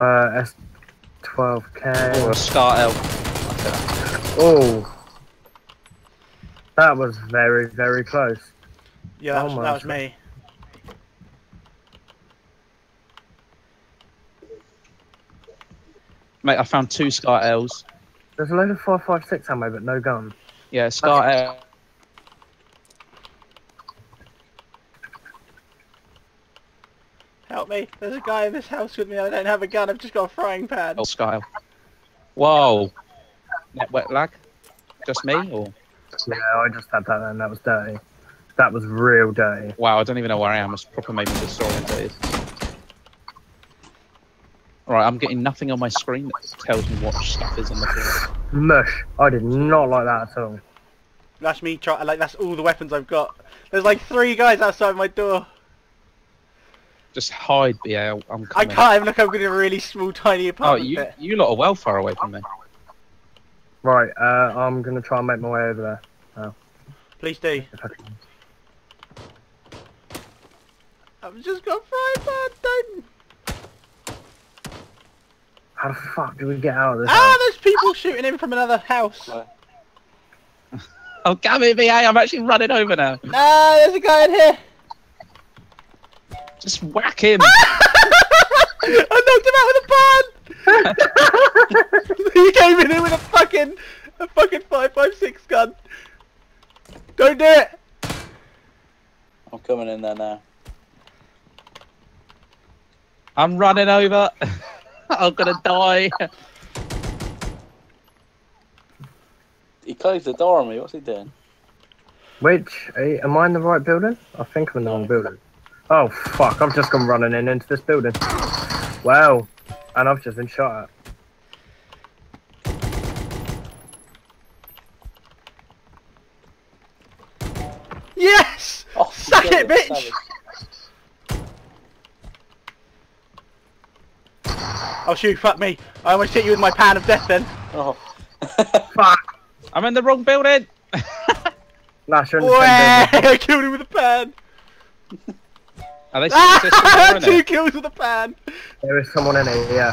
Uh, S12K. Or a Scar L. Oh. That was very, very close. Yeah, that was, that was me. Mate, I found two Scar Ls. There's a load of 556 ammo, but no gun. Yeah, Scar L. Help me. There's a guy in this house with me. I don't have a gun. I've just got a frying pan. Oh, Scar L. Whoa. Network lag? Just me? Or Yeah, I just had that and that was dirty. That was real dirty. wow, I don't even know where I am. It's proper made me disorientated. Alright, I'm getting nothing on my screen that tells me what stuff is on the floor. Mush. I did not like that at all. That's me try like that's all the weapons I've got. There's like three guys outside my door. Just hide, BA. I'm I can't even look. I'm in a really small, tiny apartment. Oh, apartment. you bit. you lot are well far away from me. Right, uh, I'm gonna try and make my way over there. Please do. I can. I've just got a frying pan. Don't. How the fuck do we get out of this? Ah, house? there's people shooting in from another house. Oh, damn it, BA. I'm actually running over now. Nah, there's a guy in here. Just whack him. I knocked him out with a pan. he came in here with a fucking, a fucking five five six gun. Don't do it. I'm coming in there now. I'm running over. I'm gonna die. He closed the door on me. What's he doing? Which? eh, Am I in the right building? I think I'm in the wrong building. Oh fuck! I've just gone running in into this building. Wow, and I've just been shot at. Yes. Oh, Suck it, bitch! savage. Oh shoot! Fuck me! I almost hit you with my pan of death. Then. Oh. Fuck! I'm in the wrong building. Nah, you're in the same building. Way! I killed him with a pan. Are they still, is there still more in Two kills with a pan. There is someone in it. Yeah.